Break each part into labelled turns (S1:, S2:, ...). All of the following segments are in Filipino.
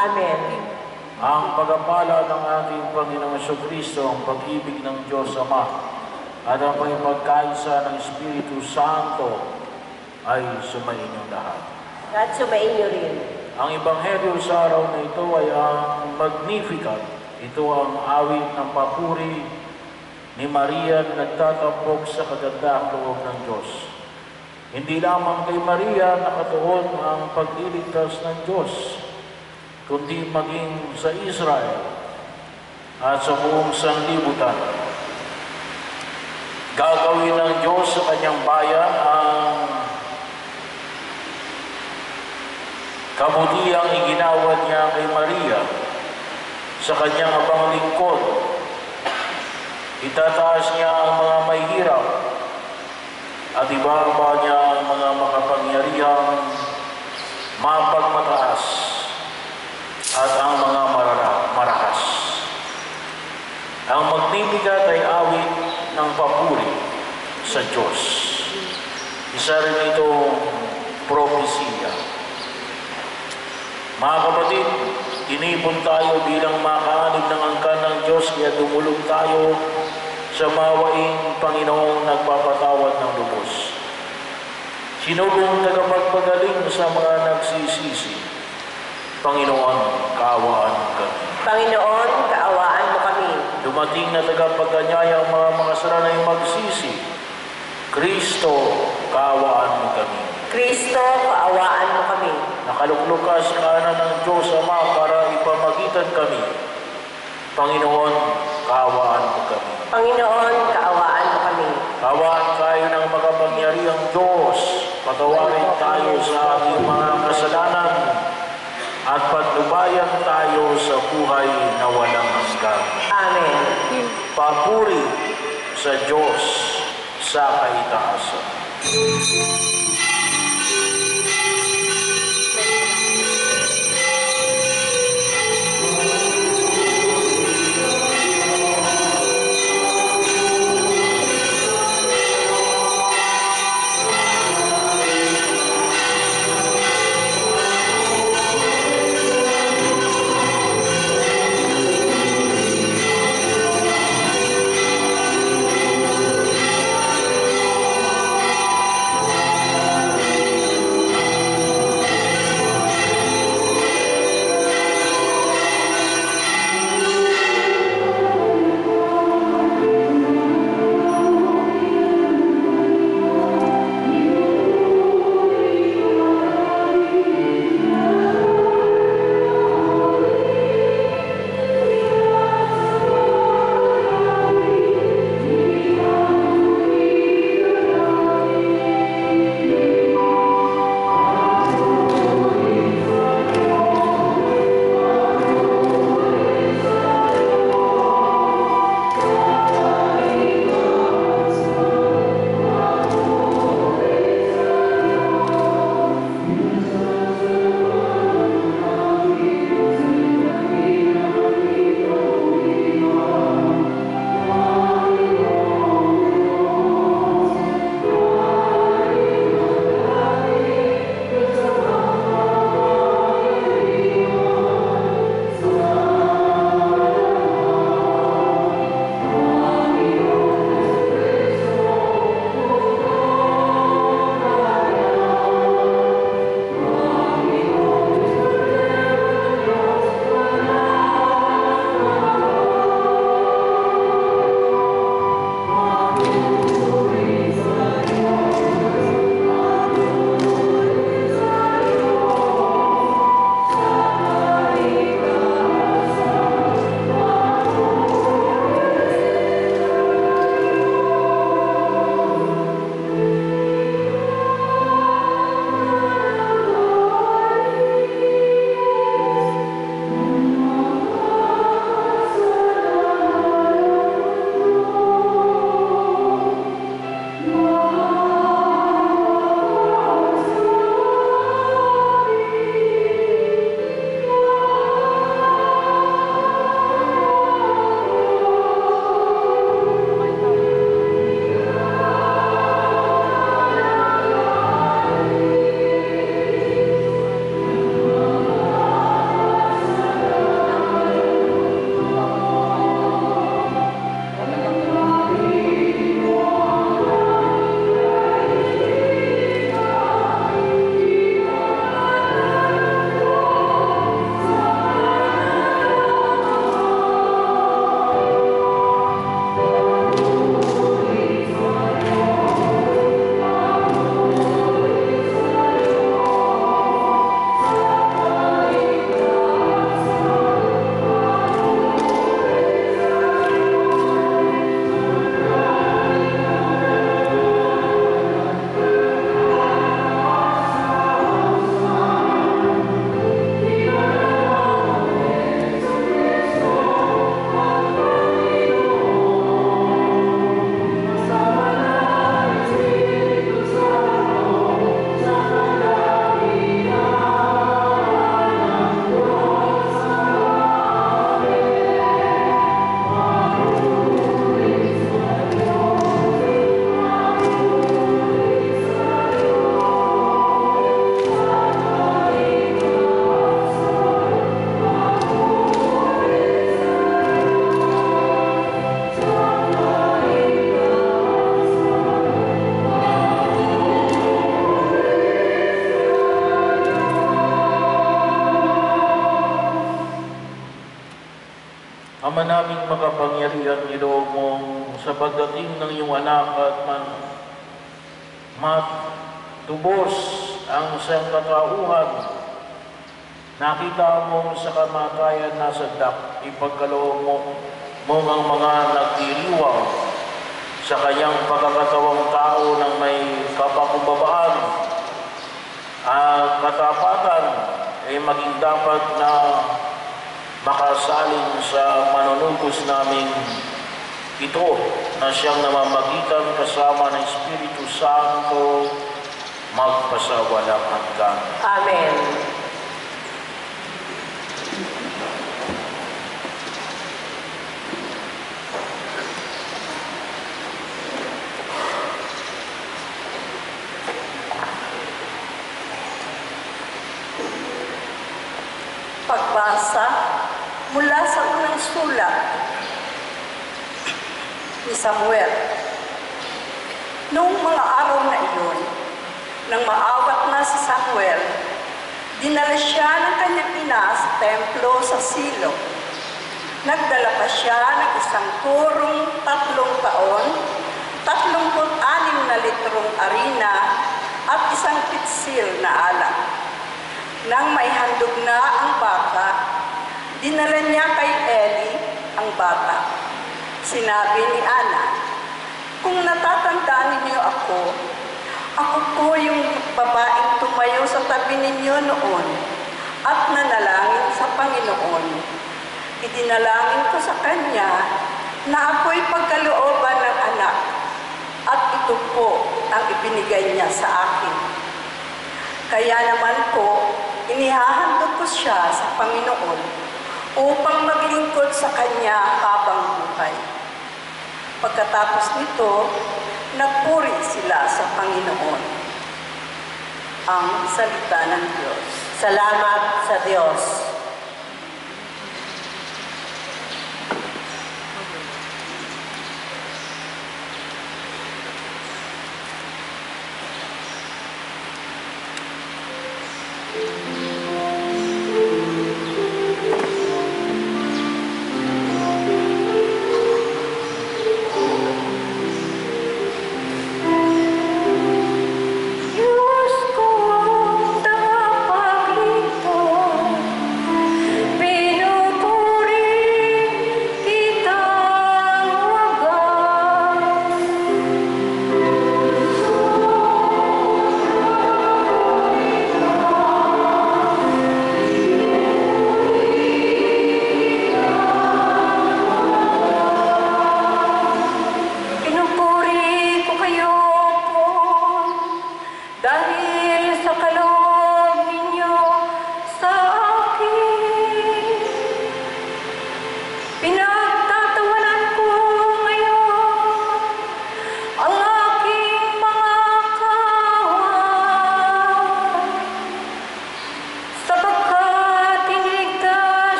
S1: Amen.
S2: ang pagpapala ng ating Panginoong Kristo, ang pag-ibig ng Diyos Ama, at ang pagkaisa ng Espiritu Santo ay sumainyo lahat.
S1: At sumainyo rin.
S2: Ang Ebanghelyo sa araw na ito ay ang Magnificat. Ito ang awit ng papuri ni Maria na nagtatampok sa kagandahang loob ng Diyos. Hindi lamang kay Maria nakatuon ang pagliligtas ng Diyos, kundi maging sa Israel at sa buong sanlibutan. Gagawin ng Diyos sa kanyang bayan ang kabutihang iginawad niya kay Maria sa kanyang abang lingkod. Itataas niya ang mga may hirap at ibaba niya ang mga makapangyarihang mapagmataas at ang mga marara, marahas. Ang Magnificat ay awit ng papuri sa Diyos. Isa rin itong propesiya. Mga kapatid, inipon tayo bilang makaanib ng angkan ng Diyos kaya dumulog tayo sa mawaing Panginoong nagpapatawad ng lubos. Sinubong tagapagpagaling sa mga nagsisisi. Panginoon, kaawaan kami.
S1: Panginoon, kaawaan mo kami.
S2: Dumating na tagapagkanyaya ang mga makasaranay magsisi. Kristo, kaawaan mo kami.
S1: Kristo, kaawaan mo kami.
S2: Nakaluklukas ka na ng Diyos Ama para ipamagitan kami. Panginoon, kaawaan mo kami.
S1: Panginoon, kaawaan mo kami.
S2: Kaawaan tayo ng makapangyarihang Diyos. Patawarin tayo sa ating mga kasalanan at patnubayan tayo sa buhay na walang hanggan.
S1: Amen.
S2: Papuri sa Diyos sa kaitaasan. Ipagkaloob mo mo ang mga nagdiriwang sa kanyang pagkakatawang tao ng may kapakumbabaan at katapatan ay maging dapat na makasalin sa manunugos naming ito na siyang namamagitan kasama ng Espiritu Santo magpasawalang hanggan.
S1: Amen.
S3: Pagbasa mula sa unang sulat ni Samuel. Noong mga araw na iyon, nang maawat na si Samuel, dinala siya ng kanyang ina sa templo sa Silo. Nagdala pa siya ng isang turong tatlong taon, tatlongput anim na litrong arina at isang pitsil na alak. Nang may handog na ang bata, dinala niya kay Eli ang bata. Sinabi ni Ana, Kung natatandaan ninyo ako, ako po yung babaeng tumayo sa tabi ninyo noon at nanalangin sa Panginoon. Idinalangin ko sa Kanya na ako'y pagkalooban ng anak at ito po ang ibinigay niya sa akin. Kaya naman po, inihahandog ko siya sa Panginoon upang maglingkod sa Kanya habang buhay. Pagkatapos nito, nagpuri sila sa Panginoon. Ang salita ng Diyos.
S1: Salamat sa Diyos.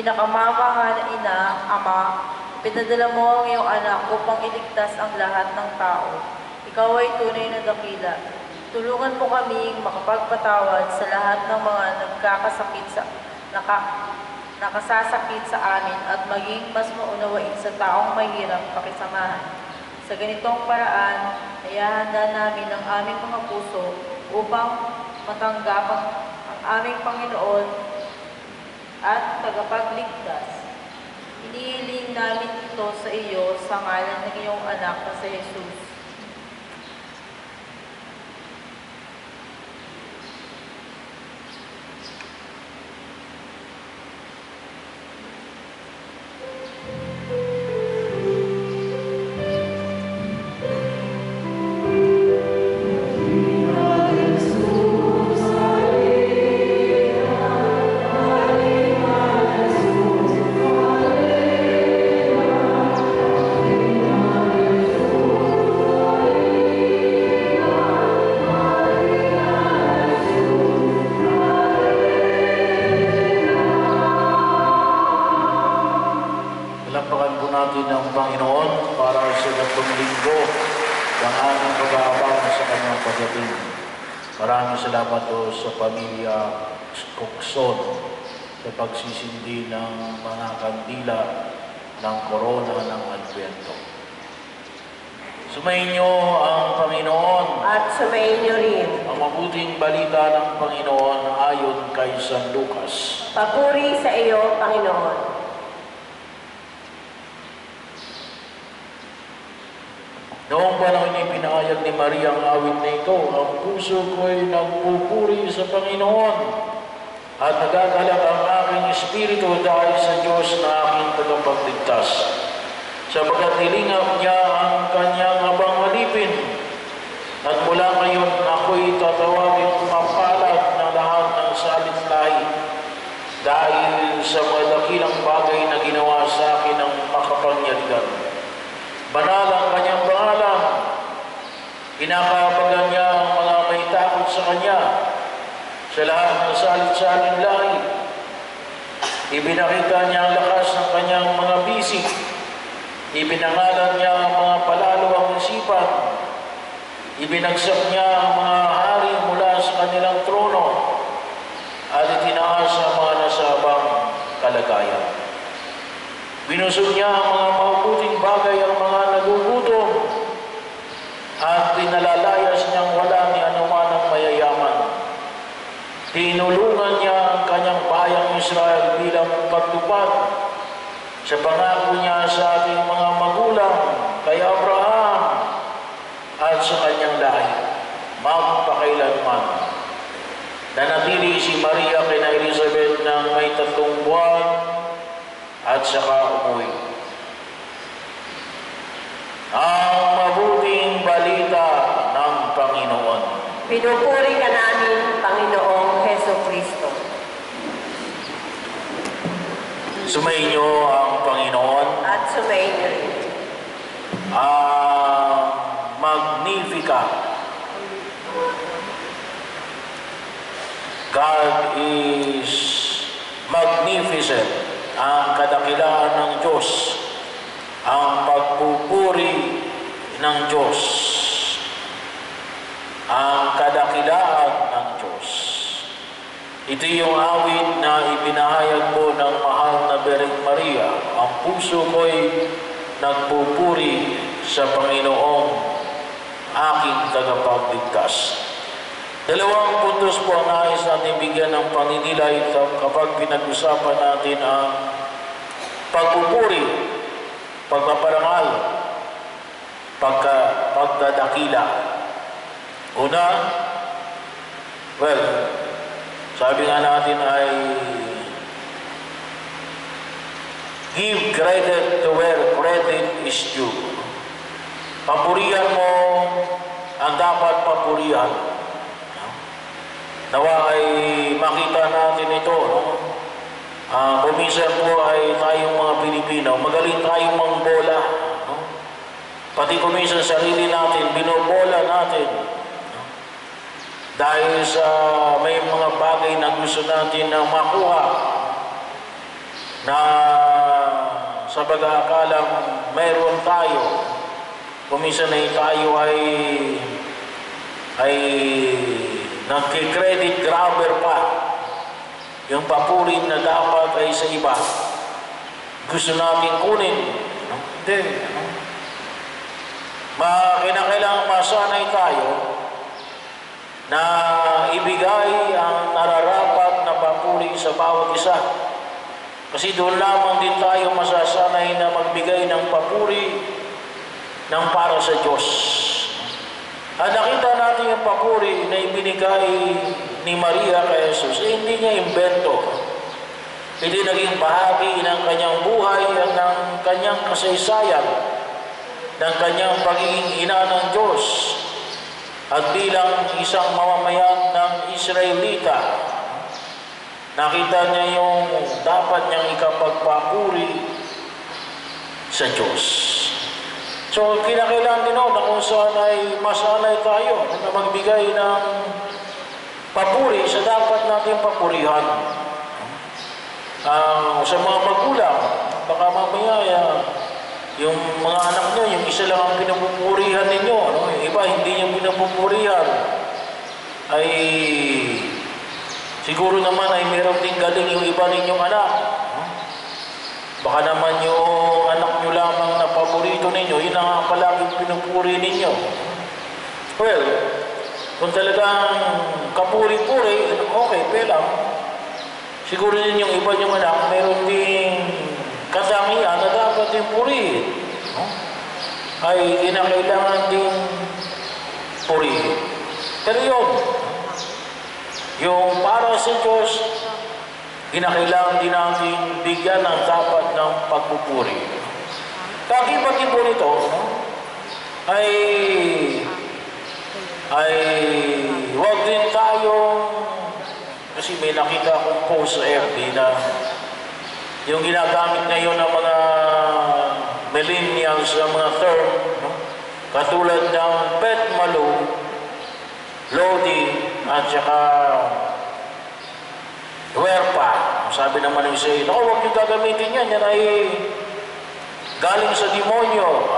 S4: Pinakamamahal na ina, ama, pinadala mo ang iyong anak upang iligtas ang lahat ng tao. Ikaw ay tunay na dakila. Tulungan mo kaming makapagpatawad sa lahat ng mga nagkakasakit sa naka, nakasasakit sa amin at maging mas maunawain sa taong mahirap pakisamahan. Sa ganitong paraan, hayahanda namin ang aming mga puso upang matanggap ang, ang aming Panginoon at tagapagligtas. Inihiling namin ito sa iyo sa ngalan ng iyong anak na si Jesus.
S2: Panahon ni Maria ang awit na ito, ang puso ko'y nagpupuri sa Panginoon at nagagalak ang aking espiritu dahil sa Diyos na aking tagapagligtas. Sapagkat nilingap niya ang kanyang habang alipin at mula ngayon ako'y tatawagin mapalad ng lahat ng salit-lahi dahil sa mga dakilang bagay na ginawa sa akin ng makapangyarihan. Banal ang kanyang pangalan. Kinakabagan niya ang mga may takot sa kanya sa lahat ng salit-saling lahi. Ibinakita niya ang lakas ng kanyang mga bisig. Ibinangalan niya ang mga palalo ang isipan. Ibinagsak niya ang mga hari mula sa kanilang trono at itinaas ang mga nasabang kalagayan. Binusog niya ang mga mabuting bagay ang mga nagugutom at pinalalayas niyang wala ni anuman ang mayayaman. Tinulungan niya ang kanyang bayang Israel bilang pagtupad sa pangako niya sa ating mga magulang kay Abraham at sa kanyang lahi magpakailanman. Nanatili si Maria kay na Elizabeth ng may tatlong buwan at saka umuwi. Ang mabuting balita ng Panginoon.
S1: Pinupuri ka namin, Panginoong Heso Kristo.
S2: Sumainyo ang Panginoon
S1: At sumayin niyo rin.
S2: ang Magnificat. God is magnificent. Ang kadakilaan ng Diyos. Ang pagpupuri ng Diyos. Ang kadakilaan ng Diyos. Ito yung awit na ipinahayag po ng mahal na Bereng Maria. Ang puso ko'y nagpupuri sa Panginoong aking tagapagligtas. Dalawang puntos po ang nais natin bigyan ng paninilay kapag pinag-usapan natin ang pagpupuri, pagpaparangal, pagka, pagdadakila. Una, well, sabi nga natin ay give credit to where credit is due. Papurihan mo ang dapat papurihan. Nawa ay makita natin ito. No? Ah, kuminsan po ay tayong mga Pilipino, magaling tayong mangbola. No? Pati kuminsan sarili natin, binobola natin. Dahil sa may mga bagay na gusto natin na makuha na sa pag-aakalang mayroon tayo. Kuminsan ay tayo ay ay nagkikredit grabber pa. Yung papurin na dapat ay sa iba. Gusto natin kunin. Hindi. No? Kinakailangan masanay tayo na ibigay ang nararapat na papuri sa bawat isa. Kasi doon lamang din tayo masasanay na magbigay ng papuri ng para sa Diyos. At nakita natin yung papuri na ibinigay ni Maria kay Jesus, eh, hindi niya imbento. Hindi naging bahagi ng kanyang buhay at ng kanyang kasaysayan, ng kanyang pagiging ina ng Diyos. At bilang isang mamamayan ng Israelita, nakita niya yung dapat niyang ikapagpapuri sa Diyos. So, kinakailangan din ako na kung saan ay masanay tayo na magbigay ng papuri sa dapat natin papurihan. Ang sa mga magulang, baka mamaya ya, yung mga anak nyo, yung isa lang ang pinapupurihan ninyo, ano? yung iba hindi nyo pinapupurihan, ay siguro naman ay meron din galing yung iba ninyong anak. no? Baka naman yung anak nyo lamang na paborito ninyo, yun ang palaging pinupuri ninyo. Well, kung talagang kapuri-puri, okay, pelang. Siguro din yung iba niyong anak, meron ding katangian na dapat yung purihin. No? Ay kinakailangan din purihin. Pero yun, yung para sa Diyos, kinakailangan din natin bigyan ng dapat ng pagpupuri. Kakibat po nito, no? ay ay huwag din tayong kasi may nakita akong post sa FB na yung ginagamit ngayon ng mga millennials na mga term, no? katulad ng pet malo, lodi, at saka werpa. Sabi naman ng isa, ako huwag niyo gagamitin yan, yan ay galing sa demonyo.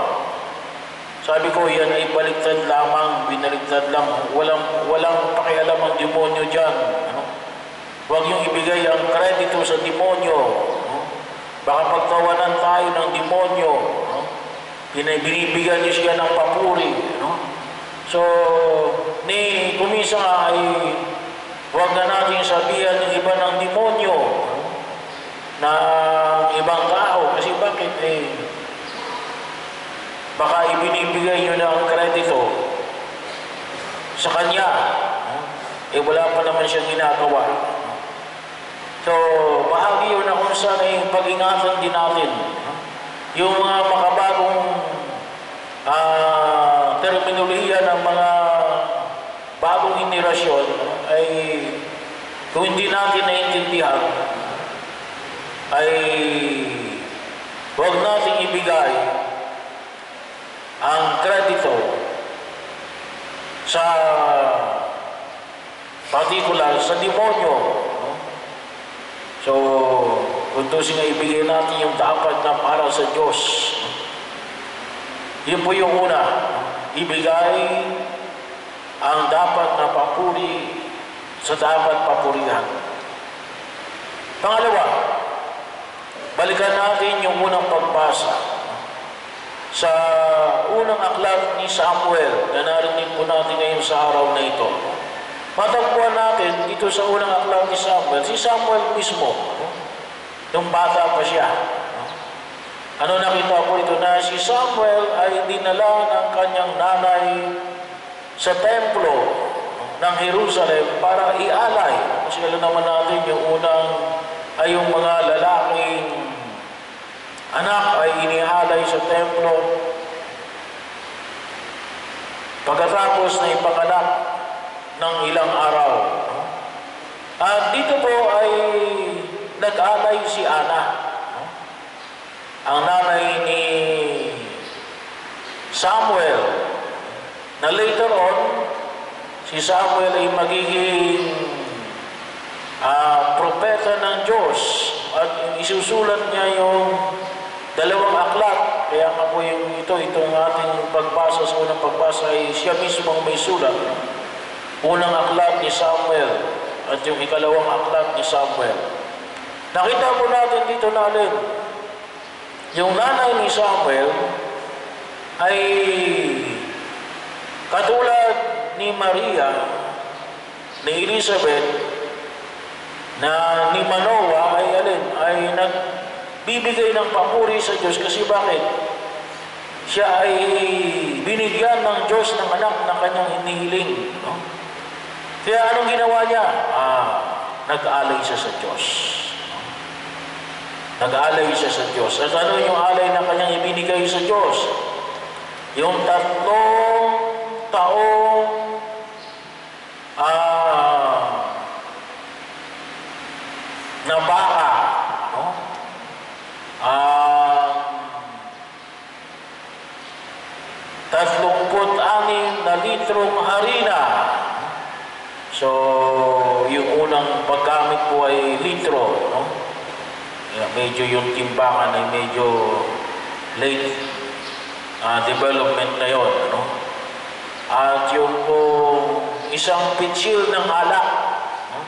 S2: Sabi ko, yan ay baliktad lamang, binaliktad lang. Walang, walang pakialam ang demonyo dyan. Ano? Huwag yung ibigay ang kredito sa demonyo. Baka pagtawanan tayo ng demonyo. No? Binibigyan niyo siya ng papuri. No? So, ni kumisa ay huwag na natin sabihan ng iba ng demonyo no? na ibang tao. Kasi bakit eh, baka ibinibigay nyo na ang kredito sa kanya. no? Eh wala pa naman siyang ginagawa. So, bahagi yun na kung saan ay pag-ingatan din natin. Yung mga makabagong ah, terminolohiya ng mga bagong henerasyon ay kung hindi natin naiintindihan ay huwag nating ibigay ang kredito sa particular sa demonyo. no? So, kung tusin nga ibigay natin yung dapat na para sa Diyos. Yun po yung una. Ibigay ang dapat na papuri sa dapat papurihan. Pangalawa, balikan natin yung unang pagbasa sa unang aklat ni Samuel na narinig po natin ngayon sa araw na ito. Matagpuan natin dito sa unang aklat ni Samuel, si Samuel mismo, no? yung bata pa siya. no? Ano nakita ko ito na si Samuel ay dinala ng kanyang nanay sa templo ng Jerusalem para ialay. Kasi alam naman natin yung unang ay yung mga lalaking anak ay inialay sa templo. Pagkatapos na ipanganak ng ilang araw. no? At dito po ay nag-alay si Ana. Ang nanay ni Samuel na later on, si Samuel ay magiging ah, propeta ng Diyos at isusulat niya yung dalawang aklat. Kaya nga po yung ito, itong ating pagbasa sa unang pagbasa ay siya mismo may sulat. Unang aklat ni Samuel at yung ikalawang aklat ni Samuel. Nakita po natin dito na alin, yung nanay ni Samuel ay katulad ni Maria, ni Elizabeth, na ni Manoah ay alin, ay nagbibigay ng papuri sa Diyos kasi bakit? Siya ay binigyan ng Diyos ng anak na kanyang inihiling. No? Kaya anong ginawa niya? Ah, nag-alay siya sa Diyos. Nag-alay siya sa Diyos. At ano yung alay na kanyang ibinigay sa Diyos? Yung tatlong taong ah, na baka, no? Ang tatlumput anim na litrong harina. So, yung unang paggamit po ay litro, no? Yeah, medyo yung timbangan ay medyo late ah, development na yon, ano? At yung po isang pitsil ng alak. no?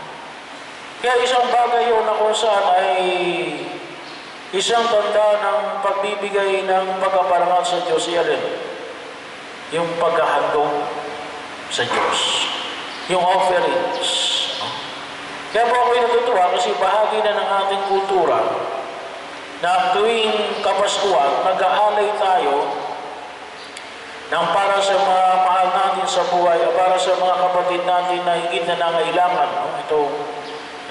S2: Kaya isang bagay yun na kung saan ay isang tanda ng pagbibigay ng pagkaparangal sa Diyos. Yan. Yung pagkahandog sa Diyos. Yung offerings. Kaya po ako'y natutuwa kasi bahagi na ng ating kultura na tuwing Kapaskuhan, nag-aalay tayo ng para sa mga mahal natin sa buhay, o para sa mga kapatid natin na higit na nangailangan. No? Ito,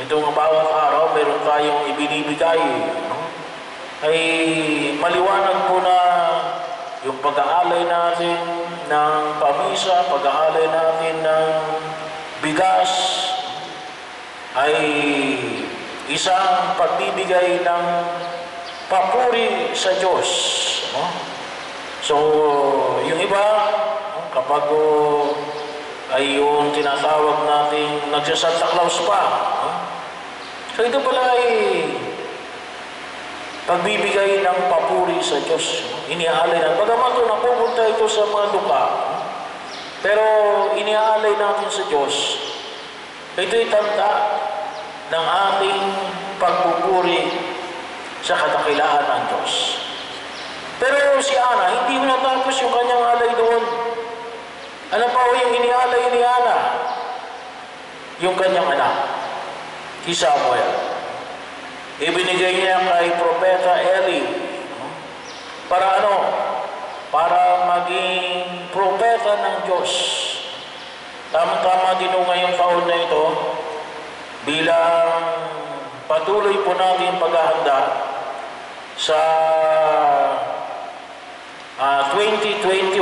S2: itong bawat araw, meron tayong ibinibigay. No? Ay maliwanag po na yung pag-aalay natin ng pamisa, pag-aalay natin ng bigas, ay isang pagbibigay ng papuri sa Diyos. No? So, yung iba, kapag oh, ay yung tinatawag natin nagsasanta Claus pa. no? So, ito pala ay pagbibigay ng papuri sa Diyos. no? Iniaalay na. Bagaman ito napupunta ito sa mga duka, no? pero iniaalay natin sa Diyos. Ito'y tanda ng ating pagpupuri sa kadakilaan ng Diyos. Pero si Ana, hindi natapos yung kanyang alay doon. Ano pa yung inialay ni Ana? Yung kanyang anak, si Samuel. Ibinigay niya kay Propeta Eli. Para ano? Para maging propeta ng Diyos. Tama-tama din ho ngayong taon na ito bilang patuloy po natin paghahanda sa ah, 2021,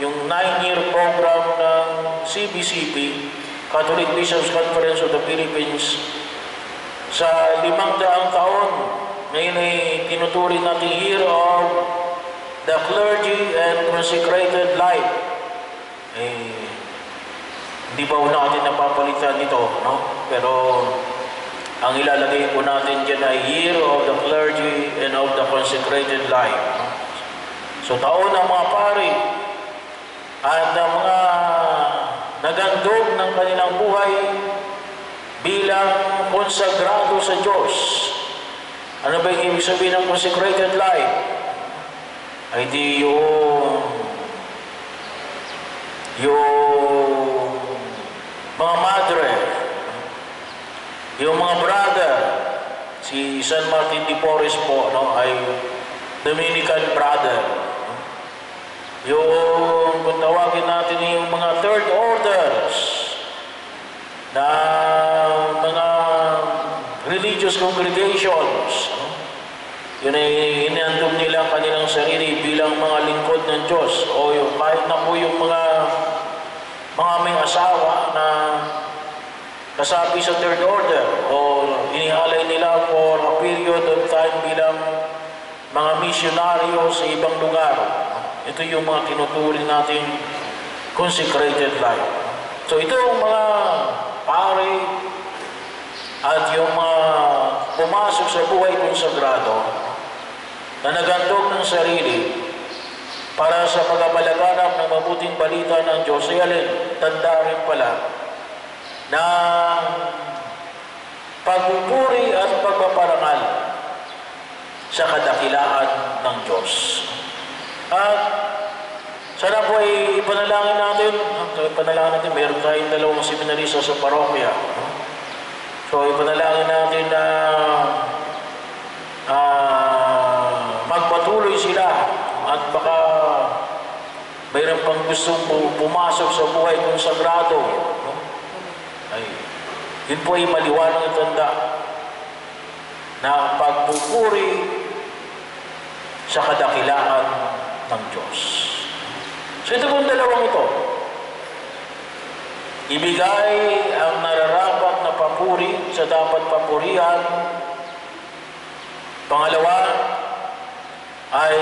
S2: yung 9-year program ng CBCP, Catholic Bishops Conference of the Philippines, sa limang daang taon, ngayon ay tinuturing natin Year of the Clergy and Consecrated Life. Hindi ho natin napapalitan nito, no? Pero ang ilalagay po natin dyan ay Year of the Clergy and of the Consecrated Life. So taon ng mga pari at ang mga nagandog ng kanilang buhay bilang konsagrado sa Diyos. Ano ba yung ibig sabihin ng consecrated life? Ay di yung yung mga Yung mga brother, si San Martin de Porres po no, ay Dominican brother. Yung kung tawagin natin yung mga third orders na mga religious congregations. no? Yun ay inandog nila ang kanilang sarili bilang mga lingkod ng Diyos. O yung kahit na po yung mga mga may asawa na kasabi sa third order o inihalay nila for a period of time bilang mga misyonaryo sa ibang lugar. Ito yung mga tinuturing nating consecrated life. So ito yung mga pare at yung mga pumasok sa buhay kong sagrado na nagandog ng sarili para sa pagkapalaganap ng mabuting balita ng Diyos ay alin, tanda rin pala na pagpupuri at pagpaparangal sa kadakilaan ng Diyos. At sana po ay ipanalangin natin, ipanalangin natin, meron tayong dalawang seminarista sa parokya. So ipanalangin natin na ah, magpatuloy sila at baka mayroon pang gustong pu- pumasok sa buhay kong sagrado. Ay, yun po ay maliwanag na tanda na pagpupuri sa kadakilaan ng Diyos. So ito pong dalawang ito. Ibigay ang nararapat na papuri sa dapat papurihan. Pangalawa ay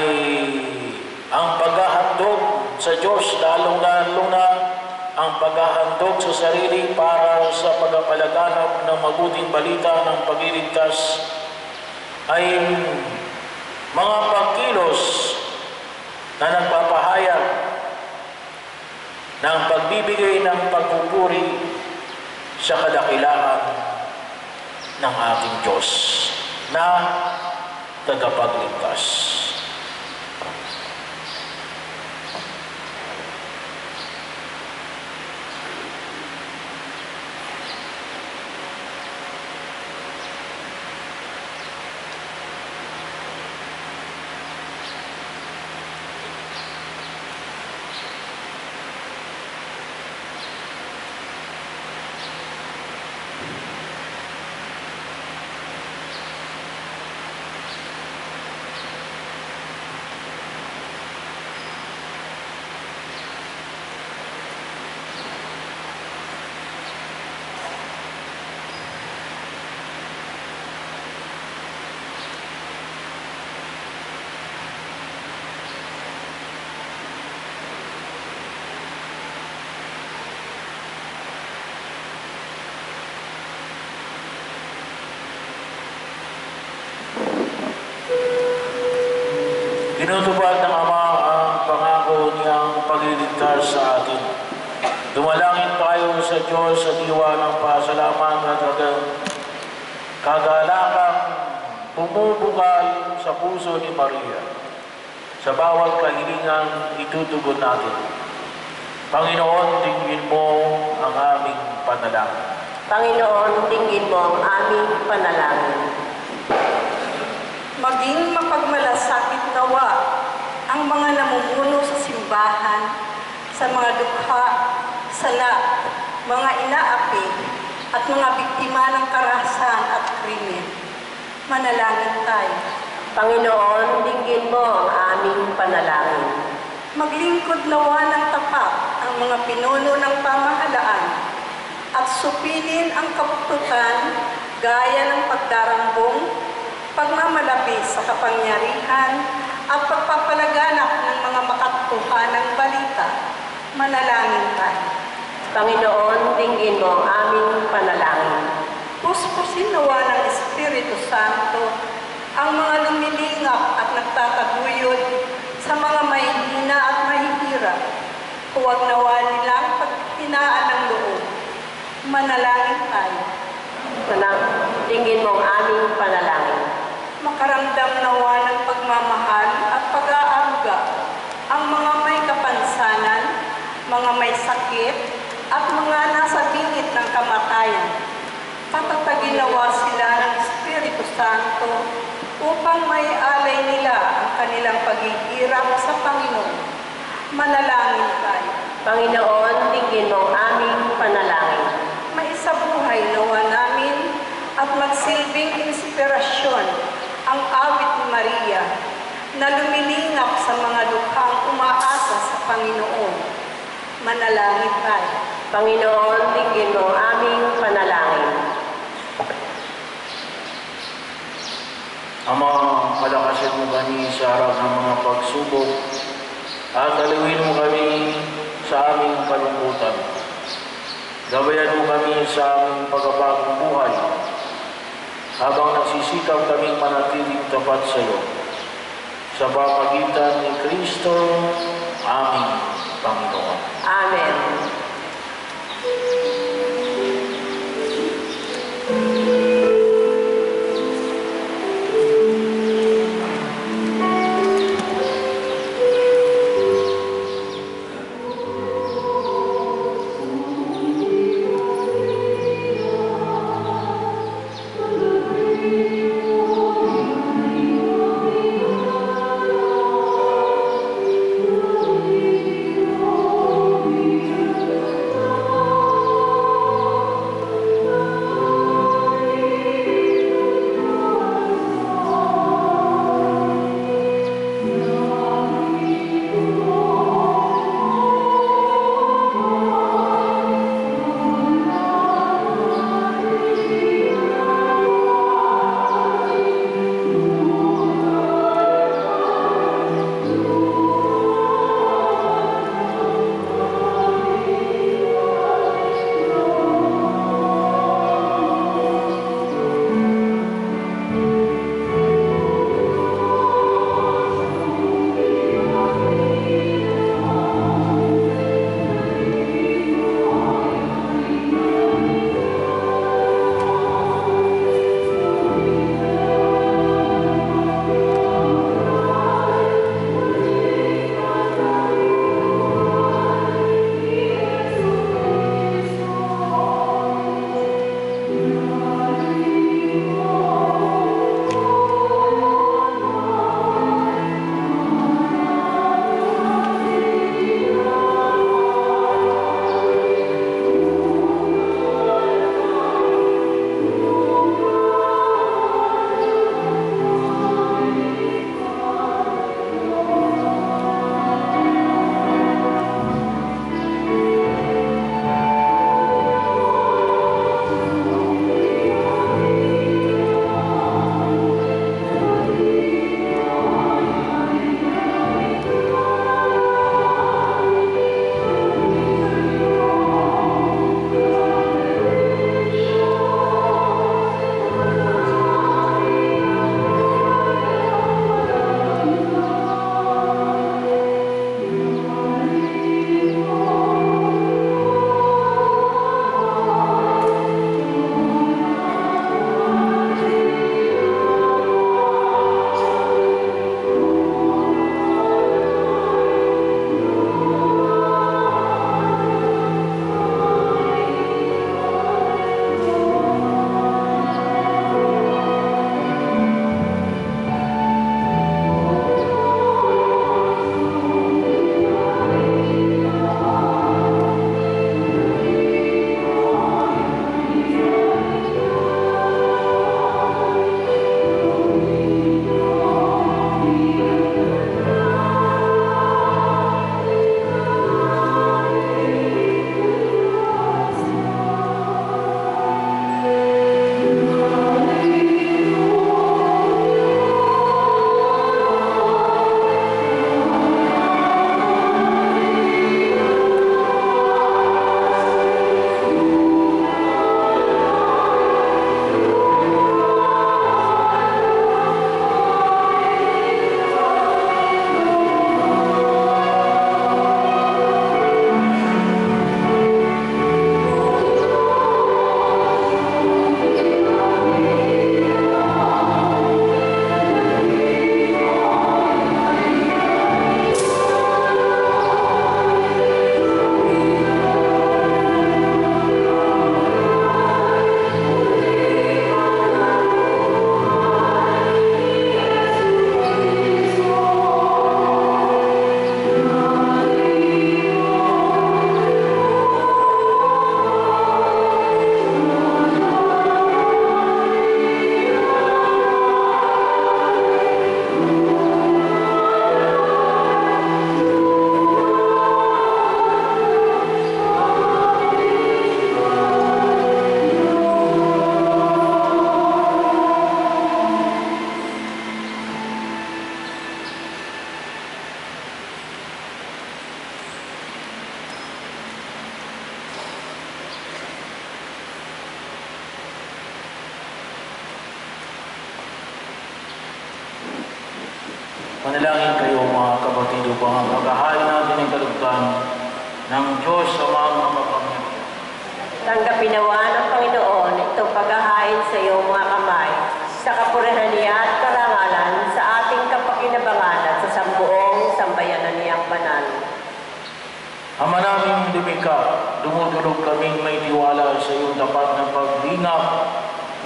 S2: ang paghahandog sa Diyos, lalong-lalong na ang paghahandog sa sarili para sa pagpapalaganap ng mabuting balita ng pagliligtas ay mga pagkilos na nagpapahayag ng pagbibigay ng pagpupuri sa kadakilaan ng ating Diyos na tagapagligtas. Tinutupad ng Ama ang pangako niyang pagliligtas sa atin. Dumalangin tayo sa Diyos sa diwa ng pasalamat at hanggang kagalakang bumubukal sa puso ni Maria sa bawat kahilingang itutugon natin. Panginoon, tingin mo ang aming panalangin.
S1: Panginoon, tingin mo ang aming panalangin.
S3: Maging mapagmalasakit nawa ang mga namumuno sa simbahan, sa mga dukha, sala, mga inaapi, at mga biktima ng karahasan at krimen. Manalangin tayo.
S1: Panginoon, tingin mo ang aming panalangin.
S3: Maglingkod nawa ng tapat ang mga pinuno ng pamahalaan at supilin ang kabututan gaya ng pagdarambong, pagmamalapis sa kapangyarihan at pagpapalaganap ng mga makatotohanang balita. Manalangin tayo.
S1: Panginoon, tingin mo ang aming panalangin.
S3: Puspusin nawa ng Espiritu Santo ang mga lumilingap at nagtataguyod sa mga mahihina at mahihirap. Huwag nawa nilang paghinaan ng loob. Manalangin tayo.
S1: Panang, tingin mo ang aming panalangin.
S3: Makaramdam nawa ng pagmamahal at pag-aaruga ang mga may kapansanan, mga may sakit, at mga nasa bingit ng kamatayan. Patatagin nawa Santo upang may alay nila ang kanilang paghihirap sa Panginoon. Manalangin tayo.
S1: Panginoon, tingin mo aming panalangin.
S3: May isabuhay nawa namin at magsilbing inspirasyon ang awit ni Maria na lumilingap sa mga lukhang umaasa sa Panginoon. Manalangin tayo.
S1: Panginoon, tingin mo aming panalangin.
S2: Ama, palakasin mo kami sa harap ng mga pagsubok at aliwin mo kami sa aming kalungkutan. Gabayan mo kami sa aming pagkabagong buhay habang nagsisikap kaming manatiling tapat sa iyo. Sa pamagitan ni Kristo, aming Panginoon.
S1: Amen.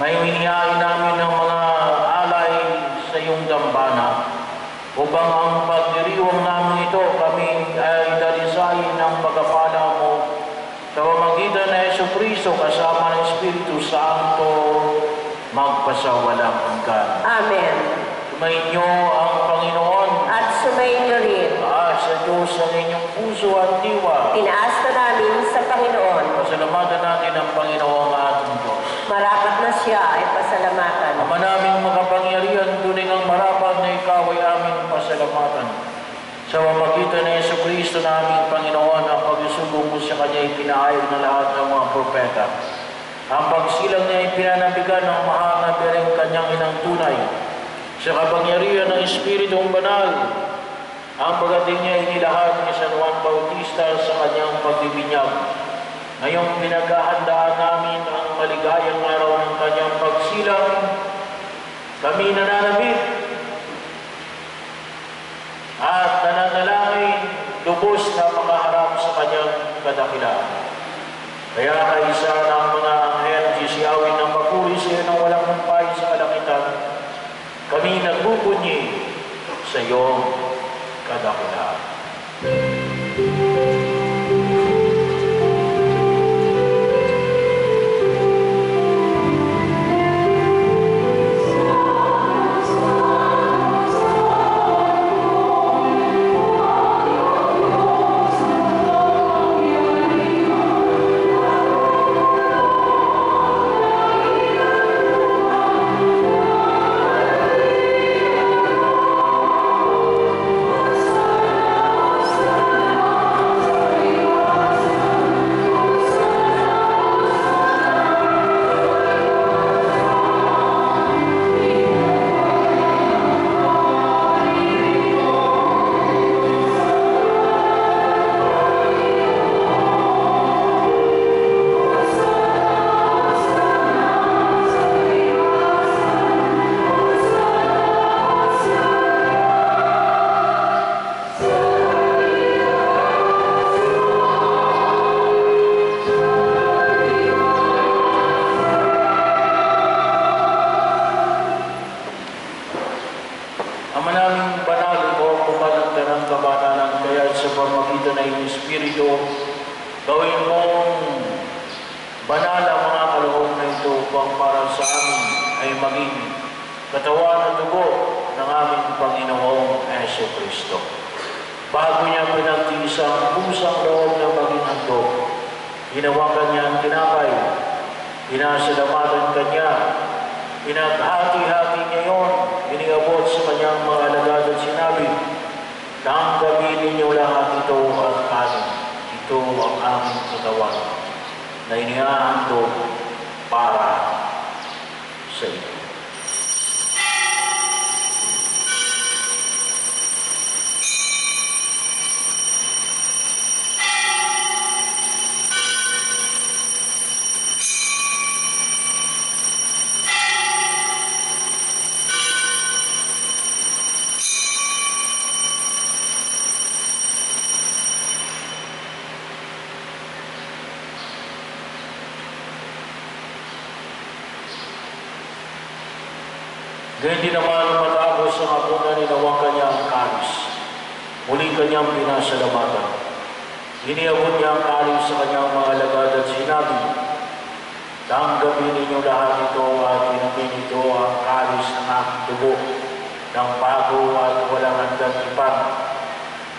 S2: Ngayon inihain namin ng mga alay sa iyong dambana upang ang pagdiriwang namin ito kami ay dalisayin ng pagkapala mo sa pamagitan na Yeso Cristo kasama ng Espiritu Santo magpasawalang hanggan.
S1: Amen.
S2: Sumainyo ang Panginoon
S1: At sumayin niyo rin.
S2: at sa Diyos ang inyong puso at diwa.
S1: Tinaas na namin sa Panginoon.
S2: Pasalamatan natin ang Panginoong ating Diyos.
S1: Marapat na siya ay pasalamatan.
S2: Ama naming makapangyarihan, tunay ng marapat na ikaw ay aming pasalamatan. Sa pamagitan ng Yeso Kristo na aming Panginoon, ang pagsusubong mo sa Kanya ay pinahayag ng lahat ng mga propeta. Ang pagsilang niya ay pinanabigan ng bereng kanyang inang tunay. Sa kapangyarihan ng Espiritong Banal, ang pagating niya ay nilahad ni San Juan Bautista sa kanyang pagbibinyag. Ngayong pinaghahandaan namin ang maligayang araw ng kanyang pagsilang, kami nananabik at nananalangin lubos na makaharap sa kanyang kadakilaan. Kaya kaisa ng mga anghel, sisiyawin ng papuri sa iyo ng walang humpay sa kalakitan, kami nagbubunyi sa iyong kadakilaan. Bago niya pinagtiisang pusang loob na maging handog, hinawakan niya ang tinapay, pinasalamatan kanya, Pinaghati-hati niya yun, iningabot sa kanyang mga alagad at sinabi, Tanggapin ninyo lahat ito at kanin. Ito ang aming katawan na inihahandog para sa inyo. Din naman matapos ang hapunan ninawan kanya ang kalis. Muling kanyang pinasalamatan. Iniabot niya ang kalis sa kanyang mga alagad at sinabi, Tanggapin ninyo lahat ito at inumin ito ang kalis ng aking dugo ng bago at walang hanggang ipan.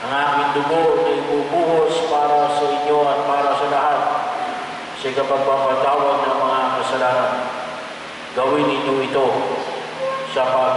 S2: Ang aking dugo na ibubuhos para sa inyo at para sa lahat sa kapagpapatawad ng mga kasalanan. Gawin ninyo ito sa pag